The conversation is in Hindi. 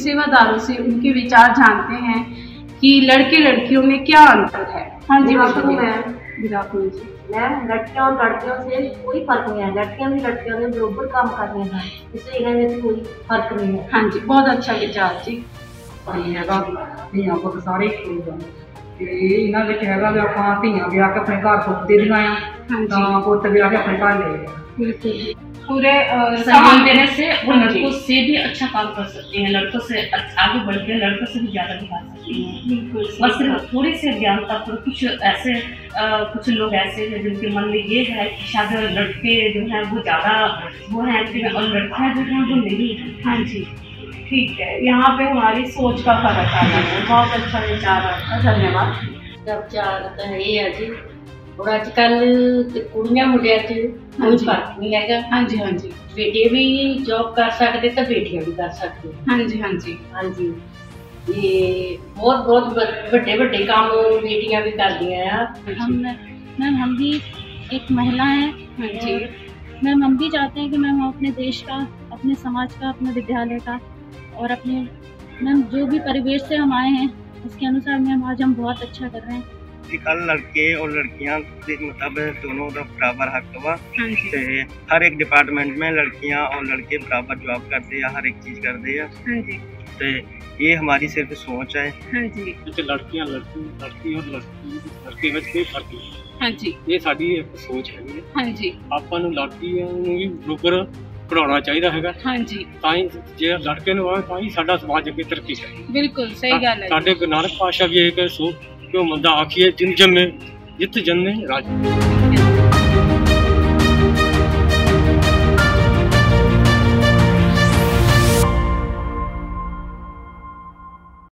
स्कूल के सेवादारों से उनके विचार जानते हैं कि लड़के लड़कियों में क्या अंतर है हाँ जी गुड आफ्टरनून बताइए। मैम गुड आफ्टरनून जी मैम लड़कियां और लड़कियों से कोई फर्क नहीं है लड़कियां भी लड़कियों के बरोबर काम कर रही हैं इसलिए इन्हें में कोई फर्क नहीं है हाँ जी बहुत अच्छा विचार जी ਪਾਣੀ ਹੈਗਾ ਧੀਆਂ ਪੁੱਤ ਸਾਰੇ ਇੱਕੋ ਹੀ ਆ ਤੇ ਇਹਨਾਂ ਵਿੱਚ ਹੈਗਾ ਵੀ ਆਪਾਂ ਧੀਆਂ ਵਿਆਹ ਕੇ ਆਪਣੇ ਘਰ ਪੁੱਤ ਦੇ ਦੀਆਂ ਆ हाँ जी ਤਾਂ ਪੁੱਤ ਵਿਆਹ ਕੇ ਆਪਣੇ ਘਰ ਲੈ ਆ पूरे सम्मान देने से हाँ वो लड़कों से भी अच्छा काम कर सकते हैं लड़कों से आगे बढ़ के लड़कों से भी ज़्यादा दिखा सकते हैं। बिल्कुल बस सिर्फ़ थोड़ी सी अज्ञानता पर कुछ ऐसे आ, कुछ लोग ऐसे हैं जिनके मन में ये है कि शायद लड़के जो है वो ज़्यादा वो है और लड़कियाँ जो है वो नहीं है। हाँ जी। ठीक है यहाँ पे हमारी सोच का फ़र्क आ रहा है। बहुत अच्छा विचार आपका धन्यवाद। जब है? ये ਹੁਣ ਅੱਜ ਕੱਲ ਕੁੜੀਆਂ ਮੁੰਡਿਆਂ 'ਚ ਕੋਈ ਹਾਂਜੀ। ਫਰਕ ਨਹੀਂ ਹੈਗਾ हाँ जी हाँ जी ਬੇਟੇ ਵੀ ਜੌਬ ਕਰ ਸਕਦੇ ਤਾਂ ਬੇਟੀਆਂ ਵੀ ਕਰ ਸਕਦੀਆਂ हाँ जी हाँ जी ਹਾਂਜੀ ਤੇ ਬਹੁਤ ਬਹੁਤ ਵ- ਵੱਡੇ ਵੱਡੇ ਕੰਮ ਬੇਟੀਆਂ ਵੀ ਕਰਦੀਆਂ ਆ हम मैम हम भी एक महिला हैं हाँ जी मैम हम भी चाहते हैं कि मैम हम अपने देश का अपने समाज का अपने विद्यालय का और अपने मैम जो भी परिवेश से हम आए हैं उसके अनुसार मैम आज हम बहुत अच्छा कर रहे हैं ਕਿ ਕੱਲ ਲੜਕੇ ਔਰ ਲੜਕੀਆਂ ਦੇ ਮੁਤਾਬਕ दोनों ਦਾ ਬਰਾਬਰ ਹੱਕ ਵਾ हाँ जी ਤੇ ਹਰ ਇੱਕ ਡਿਪਾਰਟਮੈਂਟ में लड़कियां और लड़के बराबर जॉब करते हैं हर एक चीज़ करते हैं हाँ जी ਤੇ ਇਹ ਹਮਾਰੀ ਸਿਰਫ ਸੋਚ ਹੈ हाँ जी ਤੇ ਲੜਕੀਆਂ ਲੜਕੀ ਲੜਕੀ ਔਰ ਲੜਕੀ ਲੜਕੇ ਵਿੱਚ ਕੋਈ ਫਰਕ ਨਹੀਂ हाँ जी ਇਹ ਸਾਡੀ ਇੱਕ ਸੋਚ ਹੈਗੀ ਹੈ हाँ ਜੀ ਆਪਾਂ ਨੂੰ ਲੜਕੀਆਂ ਨੂੰ ਵੀ ਬਰੋਬਰ ਪੜਾਉਣਾ ਚਾਹੀਦਾ ਹੈਗਾ हाँ जी ਤਾਂ ਹੀ ਜੇ ਲੜਕੇ ਨੂੰ ਆਵੇ ਤਾਂ ਹੀ ਸਾਡਾ ਸਮਾਜ ਅੱਗੇ ਤਰੱਕੀ ਕਰੇ बिल्कुल सही गल है ਸਾਡੇ ਗੁਰੂ ਨਾਨਕ ਪਾਤਸ਼ਾਹ ਵੀ ਇਹ ਕਿ ਸੋ क्यों मुद्दा आखिए दिन जमे युद्ध जन्मे राज